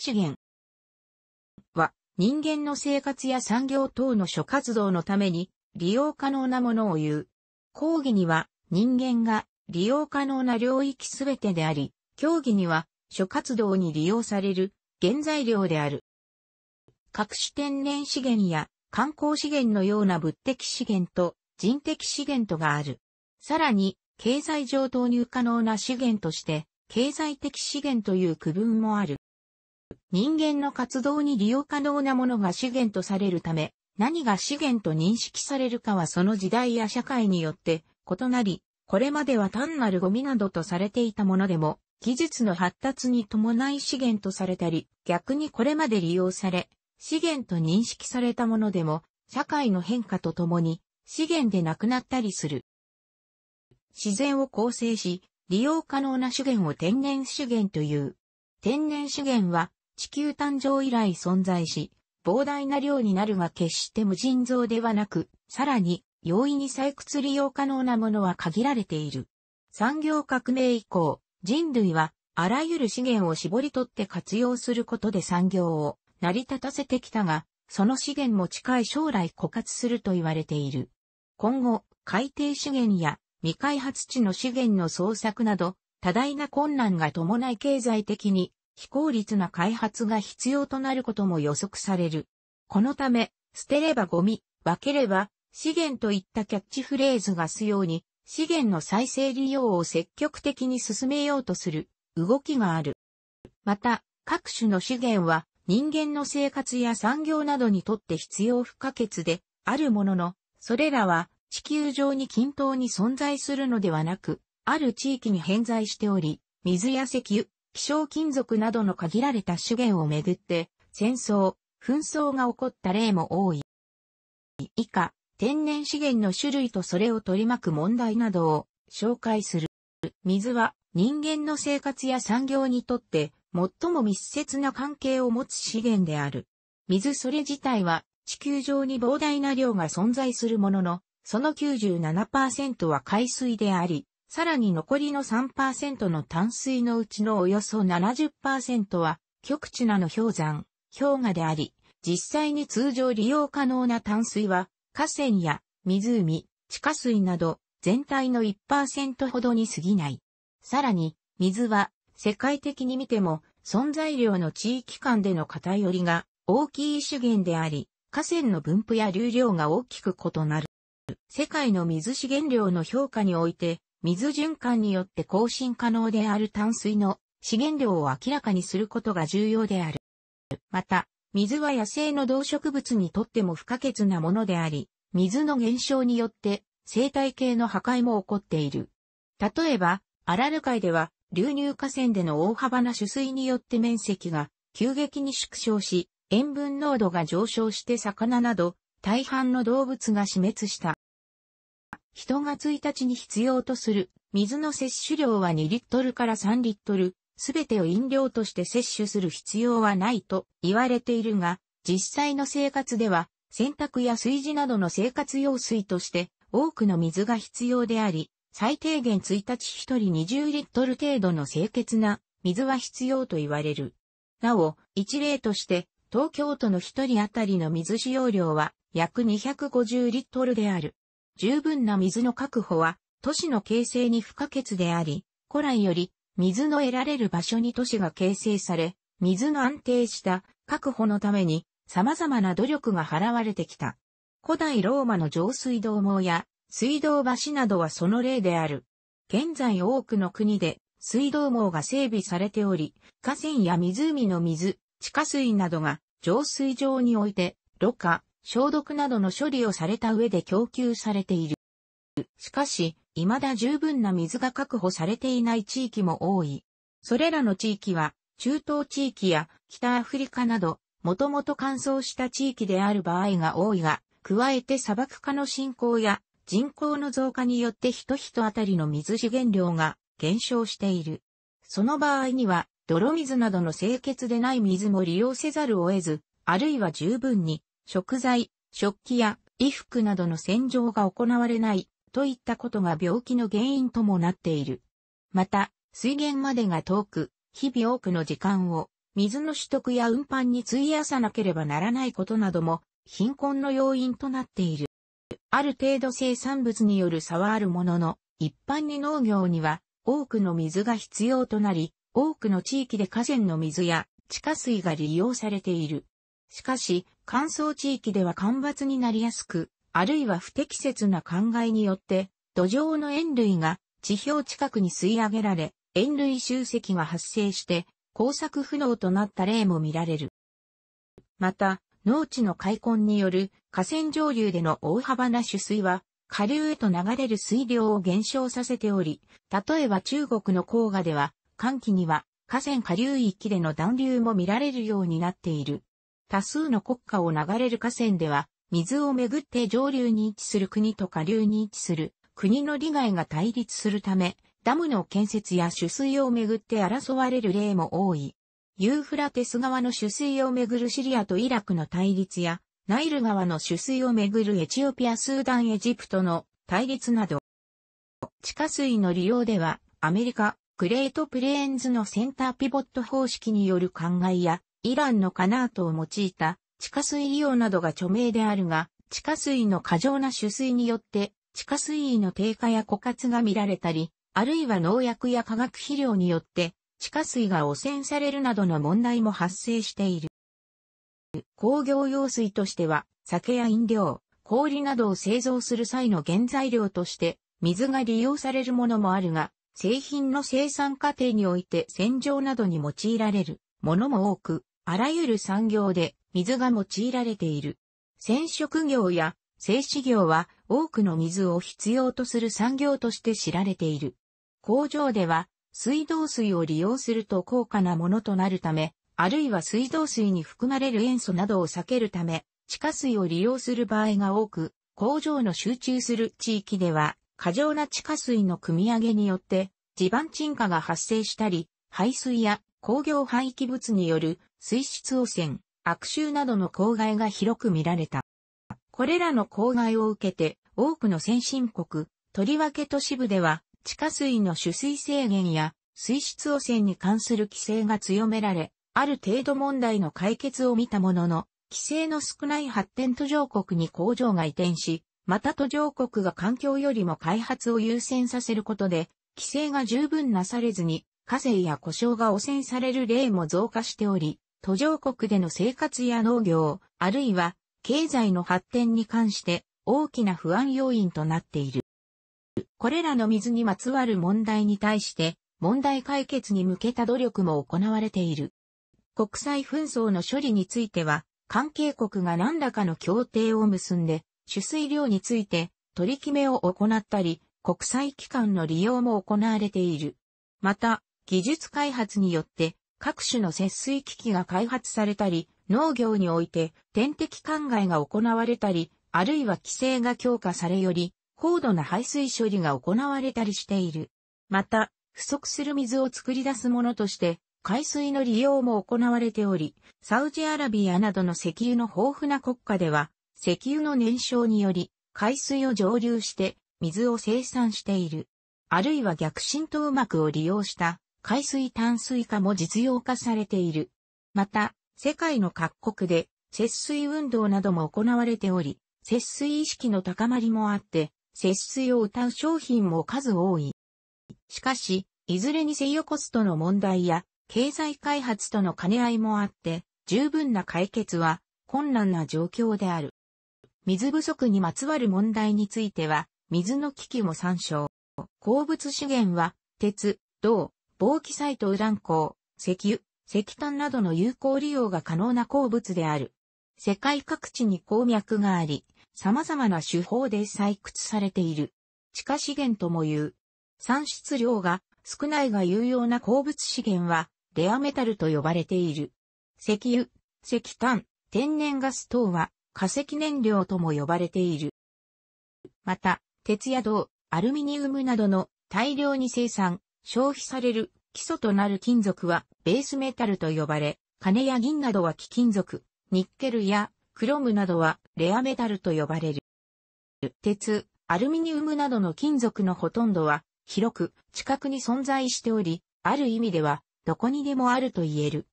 資源は人間の生活や産業等の諸活動のために利用可能なものを言う。講義には人間が利用可能な領域すべてであり、競技には諸活動に利用される原材料である。各種天然資源や観光資源のような物的資源と人的資源とがある。さらに、経済上投入可能な資源として、経済的資源という区分もある。人間の活動に利用可能なものが資源とされるため、何が資源と認識されるかはその時代や社会によって異なり、これまでは単なるゴミなどとされていたものでも、技術の発達に伴い資源とされたり、逆にこれまで利用され、資源と認識されたものでも、社会の変化とともに資源でなくなったりする。自然を構成し、利用可能な資源を天然資源という。天然資源は地球誕生以来存在し、膨大な量になるが決して無尽蔵ではなく、さらに容易に採掘利用可能なものは限られている。産業革命以降、人類はあらゆる資源を絞り取って活用することで産業を成り立たせてきたが、その資源も近い将来枯渇すると言われている。今後、海底資源や未開発地の資源の捜索など、多大な困難が伴い経済的に非効率な開発が必要となることも予測される。このため、捨てればゴミ、分ければ資源といったキャッチフレーズがすように、資源の再生利用を積極的に進めようとする動きがある。また、各種の資源は人間の生活や産業などにとって必要不可欠であるものの、それらは地球上に均等に存在するのではなく、ある地域に偏在しており、水や石油、希少金属などの限られた資源をめぐって、戦争、紛争が起こった例も多い。以下、天然資源の種類とそれを取り巻く問題などを紹介する。水は人間の生活や産業にとって最も密接な関係を持つ資源である。水それ自体は地球上に膨大な量が存在するものの、その97%は海水であり、さらに残りの3%の淡水のうちのおよそ70%は極地なの氷山、氷河であり、実際に通常利用可能な淡水は河川や湖、地下水など全体の1%ほどに過ぎない。さらに、水は世界的に見ても存在量の地域間での偏りが大きい資源であり、河川の分布や流量が大きく異なる。世界の水資源量の評価において、水循環によって更新可能である淡水の資源量を明らかにすることが重要である。また、水は野生の動植物にとっても不可欠なものであり、水の減少によって生態系の破壊も起こっている。例えば、アラル海では流入河川での大幅な取水によって面積が急激に縮小し、塩分濃度が上昇して魚など大半の動物が死滅した。人が1日に必要とする水の摂取量は2リットルから3リットル、すべてを飲料として摂取する必要はないと言われているが、実際の生活では、洗濯や炊事などの生活用水として多くの水が必要であり、最低限1日1人20リットル程度の清潔な水は必要と言われる。なお、一例として、東京都の1人当たりの水使用量は約250リットルである。十分な水の確保は都市の形成に不可欠であり、古来より水の得られる場所に都市が形成され、水の安定した確保のために様々な努力が払われてきた。古代ローマの上水道網や水道橋などはその例である。現在多くの国で水道網が整備されており、河川や湖の水、地下水などが浄水場において、ろ過、消毒などの処理をされた上で供給されている。しかし、未だ十分な水が確保されていない地域も多い。それらの地域は、中東地域や北アフリカなど、もともと乾燥した地域である場合が多いが、加えて砂漠化の進行や人口の増加によって人人あたりの水資源量が減少している。その場合には、泥水などの清潔でない水も利用せざるを得ず、あるいは十分に食材、食器や衣服などの洗浄が行われないといったことが病気の原因ともなっている。また、水源までが遠く、日々多くの時間を水の取得や運搬に費やさなければならないことなども貧困の要因となっている。ある程度生産物による差はあるものの、一般に農業には多くの水が必要となり、多くの地域で河川の水や地下水が利用されている。しかし、乾燥地域では干ばつになりやすく、あるいは不適切な灌漑によって、土壌の塩類が地表近くに吸い上げられ、塩類集積が発生して、工作不能となった例も見られる。また、農地の開墾による河川上流での大幅な取水は、下流へと流れる水量を減少させており、例えば中国の黄河では、寒気には河川下流域での暖流も見られるようになっている。多数の国家を流れる河川では、水をめぐって上流に位置する国と下流に位置する国の利害が対立するため、ダムの建設や取水をめぐって争われる例も多い。ユーフラテス川の取水をめぐるシリアとイラクの対立や、ナイル川の取水をめぐるエチオピア、スーダン、エジプトの対立など。地下水の利用では、アメリカ、グレートプレーンズのセンターピボット方式による灌漑や、イランのカナートを用いた地下水利用などが著名であるが、地下水の過剰な取水によって地下水位の低下や枯渇が見られたり、あるいは農薬や化学肥料によって地下水が汚染されるなどの問題も発生している。工業用水としては、酒や飲料、氷などを製造する際の原材料として、水が利用されるものもあるが、製品の生産過程において洗浄などに用いられるものも多く、あらゆる産業で水が用いられている。染色業や製紙業は多くの水を必要とする産業として知られている。工場では水道水を利用すると高価なものとなるため、あるいは水道水に含まれる塩素などを避けるため、地下水を利用する場合が多く、工場の集中する地域では、過剰な地下水の汲み上げによって地盤沈下が発生したり、排水や工業廃棄物による水質汚染、悪臭などの公害が広く見られた。これらの公害を受けて、多くの先進国、とりわけ都市部では、地下水の取水制限や水質汚染に関する規制が強められ、ある程度問題の解決を見たものの、規制の少ない発展途上国に工場が移転し、また途上国が環境よりも開発を優先させることで、規制が十分なされずに、火星や故障が汚染される例も増加しており、途上国での生活や農業、あるいは経済の発展に関して大きな不安要因となっている。これらの水にまつわる問題に対して問題解決に向けた努力も行われている。国際紛争の処理については、関係国が何らかの協定を結んで、取水量について取り決めを行ったり、国際機関の利用も行われている。また、技術開発によって各種の節水機器が開発されたり、農業において点滴灌漑が行われたり、あるいは規制が強化されより、高度な排水処理が行われたりしている。また、不足する水を作り出すものとして、海水の利用も行われており、サウジアラビアなどの石油の豊富な国家では、石油の燃焼により、海水を蒸留して水を生産している。あるいは逆浸透膜を利用した海水淡水化も実用化されている。また、世界の各国で節水運動なども行われており、節水意識の高まりもあって、節水を謳う商品も数多い。しかし、いずれにせよコストの問題や経済開発との兼ね合いもあって、十分な解決は困難な状況である。水不足にまつわる問題については、水の危機も参照。鉱物資源は、鉄、銅、防気サイトウラン鉱、石油、石炭などの有効利用が可能な鉱物である。世界各地に鉱脈があり、様々な手法で採掘されている。地下資源とも言う。産出量が少ないが有用な鉱物資源は、レアメタルと呼ばれている。石油、石炭、天然ガス等は化石燃料とも呼ばれている。また、鉄や銅、アルミニウムなどの大量に生産、消費される基礎となる金属はベースメタルと呼ばれ、金や銀などは貴金属、ニッケルやクロムなどはレアメタルと呼ばれる。鉄、アルミニウムなどの金属のほとんどは広く近くに存在しており、ある意味ではどこにでもあると言える。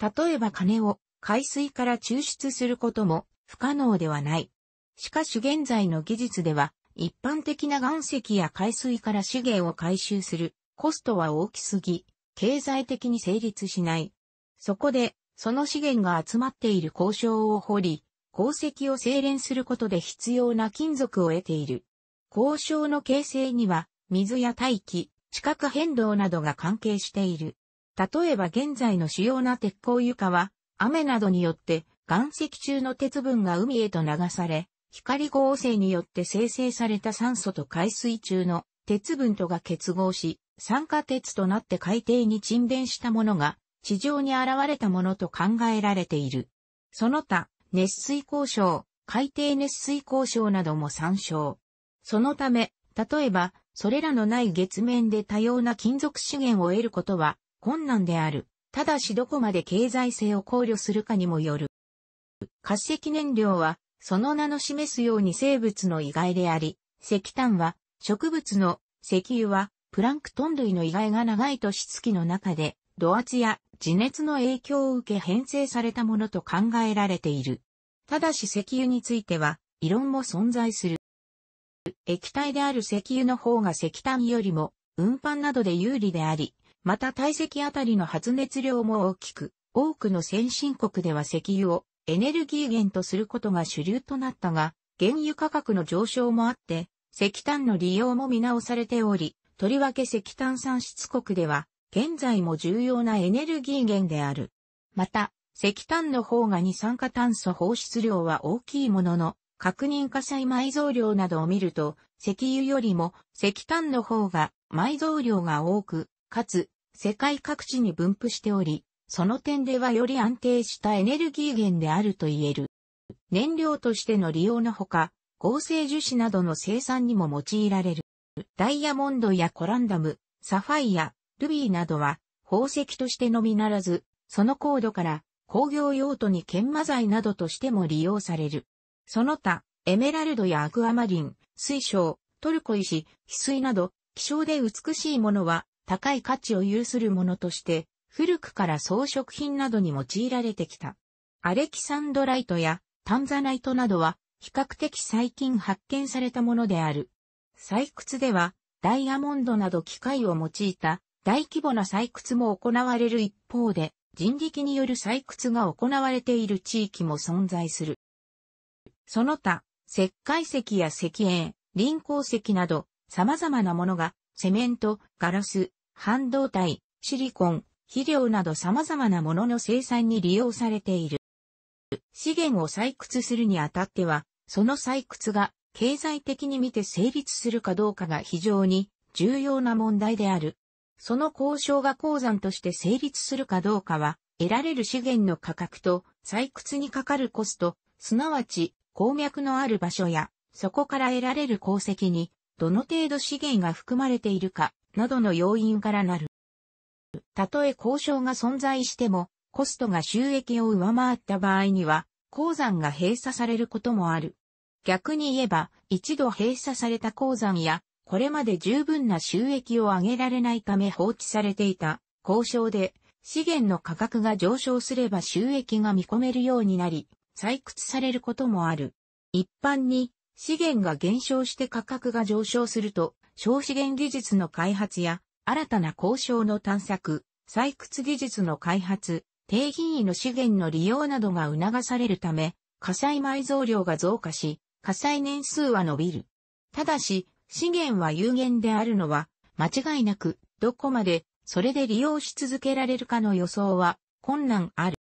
例えば金を海水から抽出することも不可能ではない。しかし現在の技術では一般的な岩石や海水から資源を回収するコストは大きすぎ、経済的に成立しない。そこで、その資源が集まっている交渉を掘り、鉱石を精錬することで必要な金属を得ている。交渉の形成には、水や大気、地殻変動などが関係している。例えば現在の主要な鉄鋼床は、雨などによって岩石中の鉄分が海へと流され、光合成によって生成された酸素と海水中の鉄分とが結合し、酸化鉄となって海底に沈殿したものが地上に現れたものと考えられている。その他、熱水交渉、海底熱水交渉なども参照。そのため、例えば、それらのない月面で多様な金属資源を得ることは困難である。ただしどこまで経済性を考慮するかにもよる。化石燃料はその名の示すように生物の遺骸であり、石炭は植物の、石油はプランクトン類の遺骸が長い年月の中で、土圧や地熱の影響を受け編成されたものと考えられている。ただし石油については、異論も存在する。液体である石油の方が石炭よりも運搬などで有利であり、また体積あたりの発熱量も大きく、多くの先進国では石油をエネルギー源とすることが主流となったが、原油価格の上昇もあって、石炭の利用も見直されており、とりわけ石炭産出国では、現在も重要なエネルギー源である。また、石炭の方が二酸化炭素放出量は大きいものの、確認火災埋蔵量などを見ると、石油よりも石炭の方が埋蔵量が多く、かつ世界各地に分布しており、その点ではより安定したエネルギー源であると言える。燃料としての利用のほか、合成樹脂などの生産にも用いられる。ダイヤモンドやコランダム、サファイア、ルビーなどは宝石としてのみならず、その高度から工業用途に研磨剤などとしても利用される。その他、エメラルドやアクアマリン、水晶、トルコ石、翡翠など、希少で美しいものは高い価値を有するものとして古くから装飾品などに用いられてきた。アレキサンドライトやタンザナイトなどは比較的最近発見されたものである。採掘ではダイヤモンドなど機械を用いた大規模な採掘も行われる一方で人力による採掘が行われている地域も存在する。その他、石灰石や石英、輪鉱石など様々なものがセメント、ガラス、半導体、シリコン、肥料など様々なものの生産に利用されている。資源を採掘するにあたっては、その採掘が経済的に見て成立するかどうかが非常に重要な問題である。その交渉が鉱山として成立するかどうかは、得られる資源の価格と採掘にかかるコスト、すなわち鉱脈のある場所や、そこから得られる鉱石に、どの程度資源が含まれているか、などの要因からなる。たとえ交渉が存在しても、コストが収益を上回った場合には、鉱山が閉鎖されることもある。逆に言えば、一度閉鎖された鉱山や、これまで十分な収益を上げられないため放置されていた交渉で、資源の価格が上昇すれば収益が見込めるようになり、採掘されることもある。一般に、資源が減少して価格が上昇すると、小資源技術の開発や新たな交渉の探索、採掘技術の開発、低品位の資源の利用などが促されるため、火災埋蔵量が増加し、火災年数は伸びる。ただし、資源は有限であるのは、間違いなく、どこまで、それで利用し続けられるかの予想は、困難ある。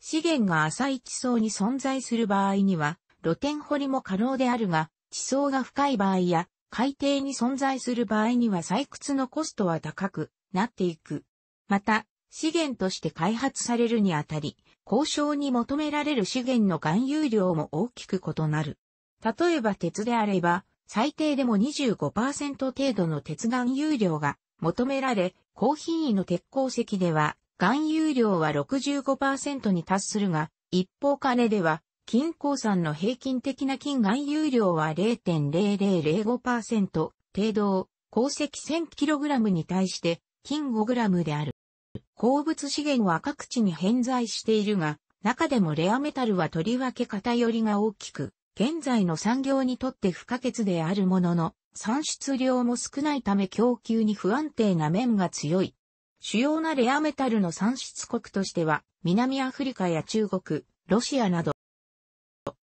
資源が浅い地層に存在する場合には、露天掘りも可能であるが、地層が深い場合や、海底に存在する場合には採掘のコストは高くなっていく。また、資源として開発されるにあたり、交渉に求められる資源の含有量も大きく異なる。例えば鉄であれば、最低でも25%程度の鉄含有量が求められ、高品位の鉄鉱石では含有量は65%に達するが、一方金では金鉱山の平均的な金含有量は0.0005%程度、鉱石 1000kg に対して金 5g である。鉱物資源は各地に偏在しているが、中でもレアメタルはとりわけ偏りが大きく、現在の産業にとって不可欠であるものの、産出量も少ないため供給に不安定な面が強い。主要なレアメタルの産出国としては、南アフリカや中国、ロシアなど、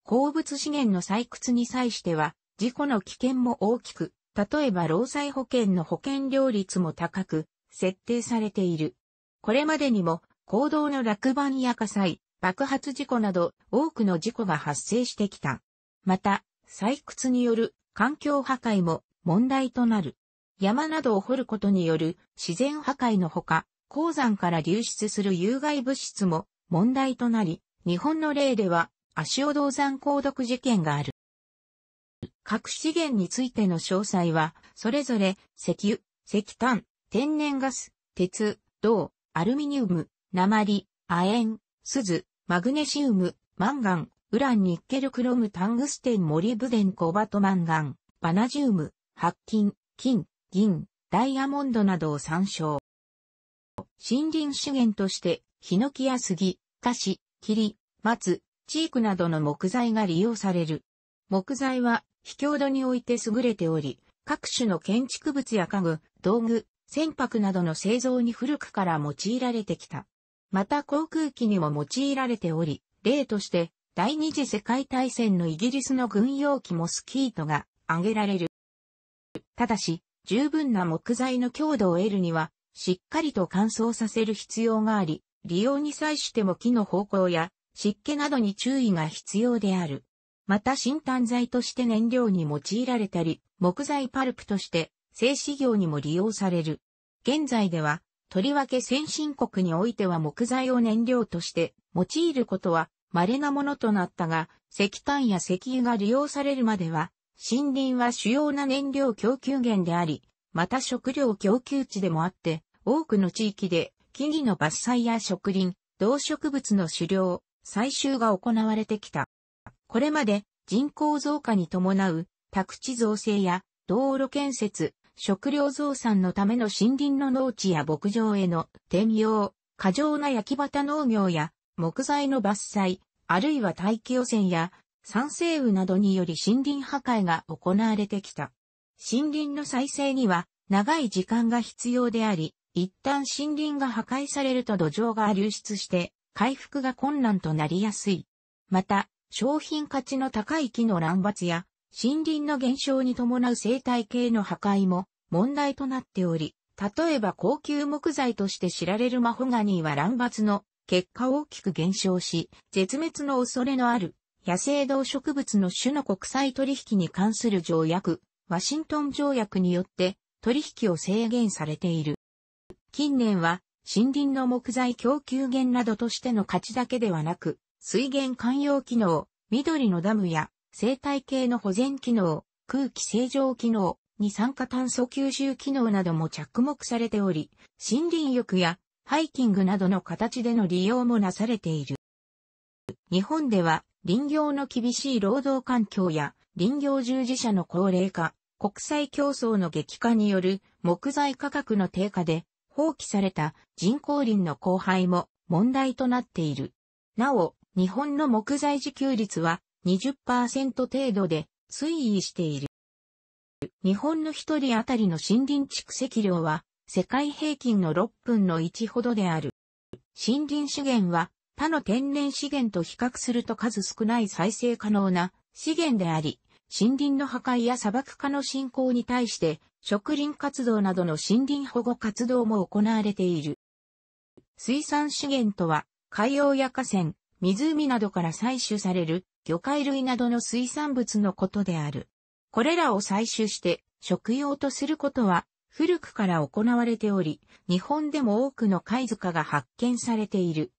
鉱物資源の採掘に際しては、事故の危険も大きく、例えば労災保険の保険料率も高く、設定されている。これまでにも、行動の落盤や火災、爆発事故など多くの事故が発生してきた。また、採掘による環境破壊も問題となる。山などを掘ることによる自然破壊のほか、鉱山から流出する有害物質も問題となり、日本の例では足尾銅山鉱毒事件がある。各資源についての詳細は、それぞれ石油、石炭、天然ガス、鉄、銅、アルミニウム、鉛、亜鉛、鈴、マグネシウム、マンガン、ウランニッケルクロムタングステンモリブデンコバトマンガン、バナジウム、白金、金、銀、ダイヤモンドなどを参照。森林資源として、ヒノキや杉、カシ、キリ松、チークなどの木材が利用される。木材は、非強度において優れており、各種の建築物や家具、道具、船舶などの製造に古くから用いられてきた。また航空機にも用いられており、例として第二次世界大戦のイギリスの軍用機モスキートが挙げられる。ただし、十分な木材の強度を得るには、しっかりと乾燥させる必要があり、利用に際しても木の方向や湿気などに注意が必要である。また新炭材として燃料に用いられたり、木材パルプとして製紙業にも利用される。現在では、とりわけ先進国においては木材を燃料として用いることは稀なものとなったが、石炭や石油が利用されるまでは、森林は主要な燃料供給源であり、また食料供給地でもあって、多くの地域で木々の伐採や植林、動植物の狩猟、採集が行われてきた。これまで人口増加に伴う宅地造成や道路建設、食料増産のための森林の農地や牧場への転用、過剰な焼き畑農業や木材の伐採、あるいは大気汚染や酸性雨などにより森林破壊が行われてきた。森林の再生には長い時間が必要であり、一旦森林が破壊されると土壌が流出して回復が困難となりやすい。また、商品価値の高い木の乱伐や森林の減少に伴う生態系の破壊も問題となっており、例えば高級木材として知られるマホガニーは乱伐の結果大きく減少し、絶滅の恐れのある野生動植物の種の国際取引に関する条約、ワシントン条約によって取引を制限されている。近年は森林の木材供給源などとしての価値だけではなく、水源寛容機能、緑のダムや生態系の保全機能、空気清浄機能、二酸化炭素吸収機能なども着目されており、森林浴やハイキングなどの形での利用もなされている。日本では林業の厳しい労働環境や林業従事者の高齢化、国際競争の激化による木材価格の低下で放棄された人工林の荒廃も問題となっている。なお、日本の木材自給率は20%程度で推移している。日本の一人当たりの森林蓄積量は世界平均の6分の1ほどである。森林資源は他の天然資源と比較すると数少ない再生可能な資源であり、森林の破壊や砂漠化の進行に対して植林活動などの森林保護活動も行われている。水産資源とは海洋や河川、湖などから採取される魚介類などの水産物のことである。これらを採取して食用とすることは古くから行われており、日本でも多くの貝塚が発見されている。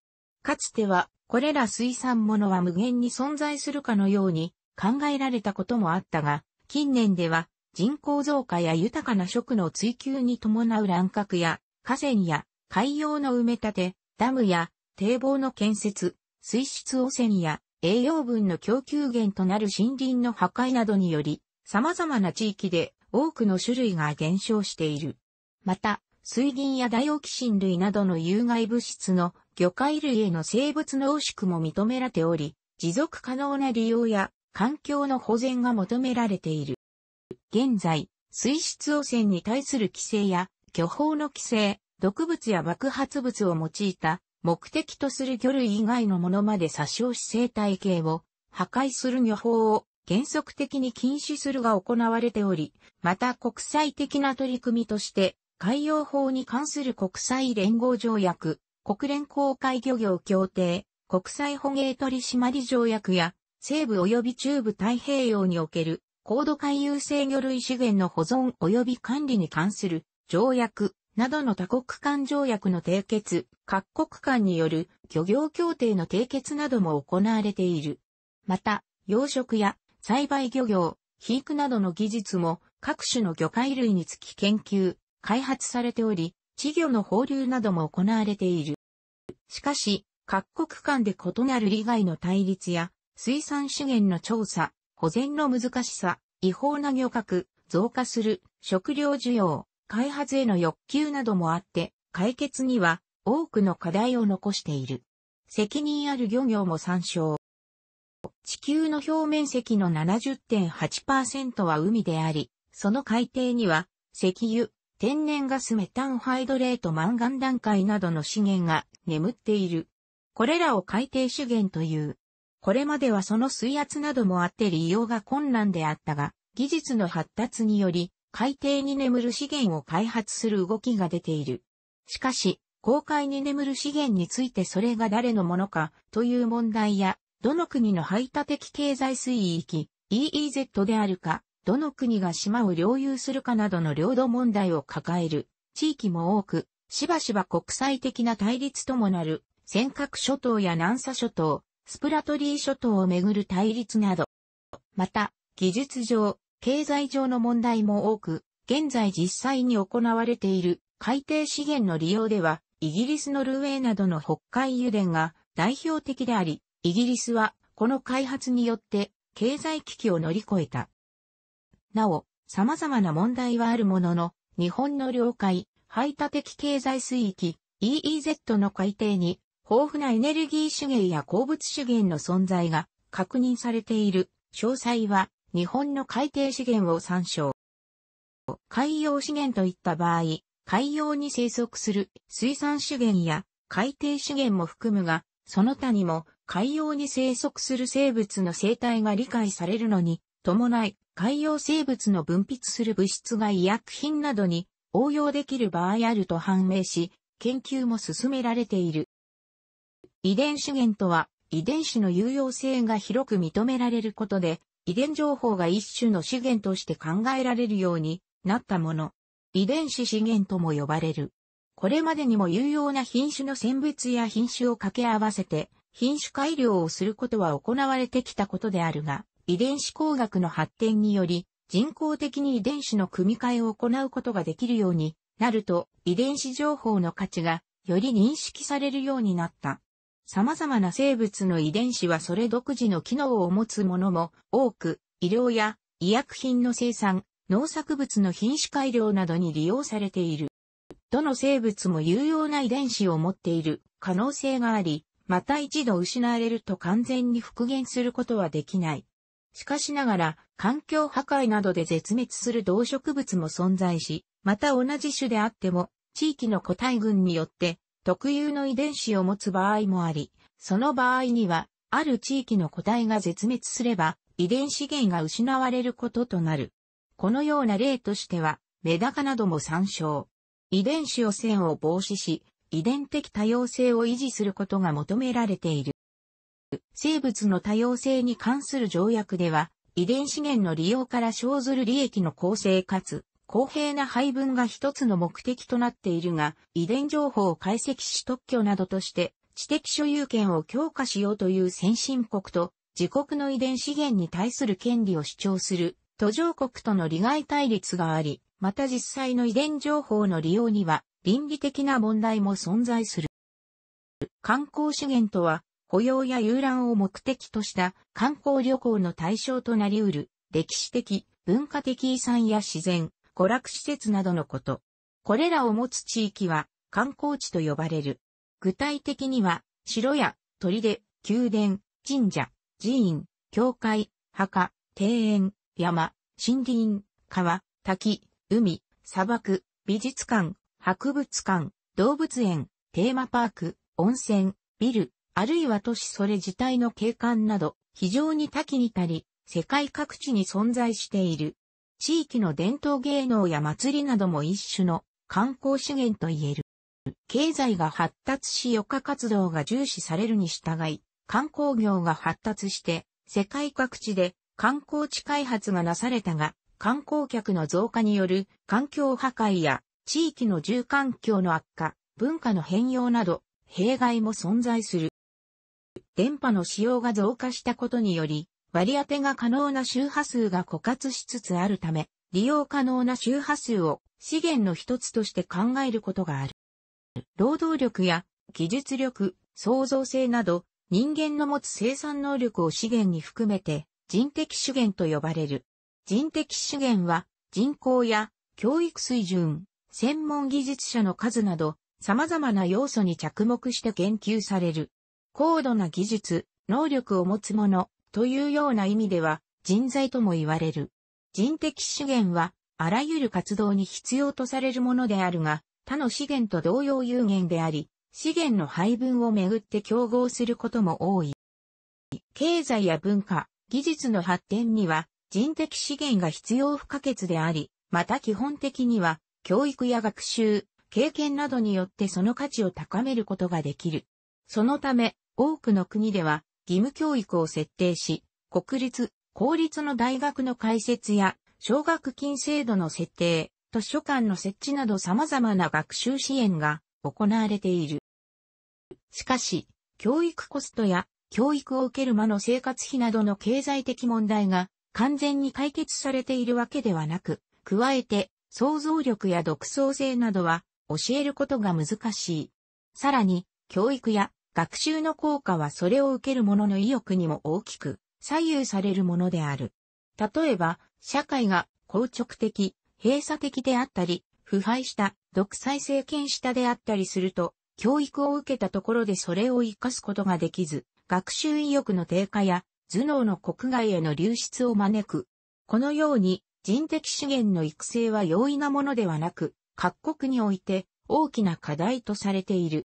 かつては、これら水産物は無限に存在するかのように考えられたこともあったが、近年では人口増加や豊かな食の追求に伴う乱獲や河川や海洋の埋め立て、ダムや堤防の建設、水質汚染や栄養分の供給源となる森林の破壊などにより、様々な地域で多くの種類が減少している。また、水銀やダイオキシン類などの有害物質の魚介類への生物濃縮も認められており、持続可能な利用や環境の保全が求められている。現在、水質汚染に対する規制や漁法の規制、毒物や爆発物を用いた目的とする魚類以外のものまで殺傷し生態系を破壊する漁法を原則的に禁止するが行われており、また国際的な取り組みとして海洋法に関する国際連合条約、国連公開漁業協定、国際捕鯨取締条約や西部及び中部太平洋における高度海遊性魚類資源の保存及び管理に関する条約などの多国間条約の締結、各国間による漁業協定の締結なども行われている。また、養殖や栽培漁業、肥育などの技術も各種の魚介類につき研究、開発されており、稚魚の放流なども行われている。しかし、各国間で異なる利害の対立や、水産資源の調査、保全の難しさ、違法な漁獲、増加する食料需要、開発への欲求などもあって、解決には多くの課題を残している。責任ある漁業も参照。地球の表面積の70.8%は海であり、その海底には石油、天然ガスメタンハイドレートマンガン段階などの資源が眠っている。これらを海底資源という。これまではその水圧などもあって利用が困難であったが、技術の発達により、海底に眠る資源を開発する動きが出ている。しかし、公海に眠る資源についてそれが誰のものかという問題や、どの国の排他的経済水域 EEZ であるか、どの国が島を領有するかなどの領土問題を抱える地域も多く、しばしば国際的な対立ともなる尖閣諸島や南沙諸島、スプラトリー諸島をめぐる対立など、また、技術上、経済上の問題も多く、現在実際に行われている海底資源の利用では、イギリスのルウェイなどの北海油田が代表的であり、イギリスはこの開発によって経済危機を乗り越えた。なお、様々な問題はあるものの、日本の領海、排他的経済水域、EEZ の海底に豊富なエネルギー資源や鉱物資源の存在が確認されている。詳細は日本の海底資源を参照。海洋資源といった場合、海洋に生息する水産資源や海底資源も含むが、その他にも海洋に生息する生物の生態が理解されるのに伴い、海洋生物の分泌する物質が医薬品などに応用できる場合あると判明し、研究も進められている。遺伝資源とは、遺伝子の有用性が広く認められることで、遺伝情報が一種の資源として考えられるようになったもの。遺伝子資源とも呼ばれる。これまでにも有用な品種の選別や品種を掛け合わせて、品種改良をすることは行われてきたことであるが、遺伝子工学の発展により、人工的に遺伝子の組み換えを行うことができるようになると、遺伝子情報の価値がより認識されるようになった。様々な生物の遺伝子はそれ独自の機能を持つものも多く、医療や医薬品の生産、農作物の品種改良などに利用されている。どの生物も有用な遺伝子を持っている可能性があり、また一度失われると完全に復元することはできない。しかしながら、環境破壊などで絶滅する動植物も存在し、また同じ種であっても、地域の個体群によって特有の遺伝子を持つ場合もあり、その場合には、ある地域の個体が絶滅すれば、遺伝資源が失われることとなる。このような例としては、メダカなども参照。遺伝子汚染を防止し、遺伝的多様性を維持することが求められている。生物の多様性に関する条約では、遺伝資源の利用から生ずる利益の公正かつ公平な配分が一つの目的となっているが、遺伝情報を解析し特許などとして知的所有権を強化しようという先進国と自国の遺伝資源に対する権利を主張する途上国との利害対立があり、また実際の遺伝情報の利用には倫理的な問題も存在する。観光資源とは、保養や遊覧を目的とした観光旅行の対象となり得る歴史的、文化的遺産や自然、娯楽施設などのこと。これらを持つ地域は観光地と呼ばれる。具体的には、城や砦、宮殿、神社、寺院、教会、墓、庭園、山、森林、川、滝、海、砂漠、美術館、博物館、動物園、テーマパーク、温泉、ビル、あるいは都市それ自体の景観など、非常に多岐に足り、世界各地に存在している。地域の伝統芸能や祭りなども一種の観光資源と言える。経済が発達し余暇活動が重視されるに従い、観光業が発達して、世界各地で観光地開発がなされたが、観光客の増加による環境破壊や地域の住環境の悪化、文化の変容など、弊害も存在する。電波の使用が増加したことにより、割り当てが可能な周波数が枯渇しつつあるため、利用可能な周波数を資源の一つとして考えることがある。労働力や技術力、創造性など人間の持つ生産能力を資源に含めて人的資源と呼ばれる。人的資源は人口や教育水準、専門技術者の数など様々な要素に着目して研究される。高度な技術、能力を持つ者というような意味では人材とも言われる。人的資源はあらゆる活動に必要とされるものであるが、他の資源と同様有限であり、資源の配分をめぐって競合することも多い。経済や文化、技術の発展には人的資源が必要不可欠であり、また基本的には教育や学習、経験などによってその価値を高めることができる。そのため、多くの国では義務教育を設定し、国立、公立の大学の開設や奨学金制度の設定、図書館の設置など様々な学習支援が行われている。しかし、教育コストや教育を受ける間の生活費などの経済的問題が完全に解決されているわけではなく、加えて想像力や独創性などは教えることが難しい。さらに、教育や学習の効果はそれを受ける者の意欲にも大きく左右されるものである。例えば、社会が硬直的、閉鎖的であったり、腐敗した、独裁政権下であったりすると、教育を受けたところでそれを活かすことができず、学習意欲の低下や頭脳の国外への流出を招く。このように人的資源の育成は容易なものではなく、各国において大きな課題とされている。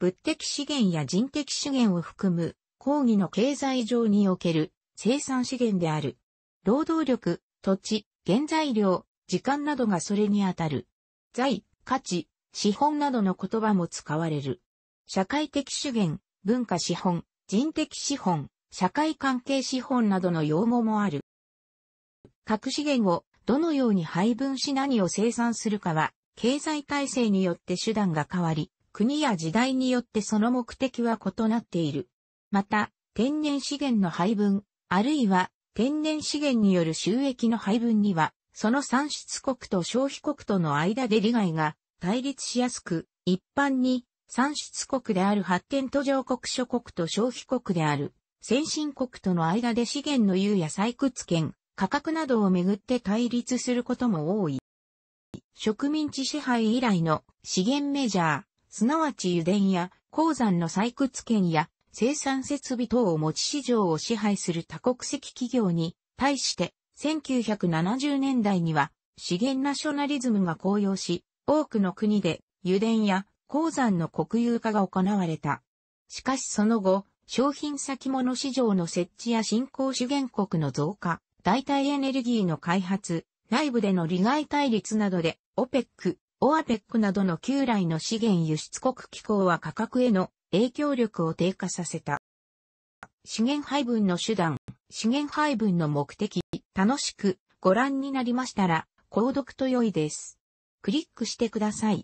物的資源や人的資源を含む講義の経済上における生産資源である。労働力、土地、原材料、時間などがそれにあたる。財、価値、資本などの言葉も使われる。社会的資源、文化資本、人的資本、社会関係資本などの用語もある。各資源をどのように配分し何を生産するかは、経済体制によって手段が変わり、国や時代によってその目的は異なっている。また、天然資源の配分、あるいは天然資源による収益の配分には、その産出国と消費国との間で利害が対立しやすく、一般に産出国である発展途上国諸国と消費国である先進国との間で資源の有や採掘権、価格などをめぐって対立することも多い。植民地支配以来の資源メジャー、すなわち油田や鉱山の採掘権や生産設備等を持ち市場を支配する多国籍企業に対して1970年代には資源ナショナリズムが高揚し、多くの国で油田や鉱山の国有化が行われた。しかしその後、商品先物市場の設置や新興資源国の増加、代替エネルギーの開発、内部での利害対立などで、OPEC、OAPEC などの旧来の資源輸出国機構は価格への影響力を低下させた。資源配分の手段、資源配分の目的、楽しくご覧になりましたら、購読と良いです。クリックしてください。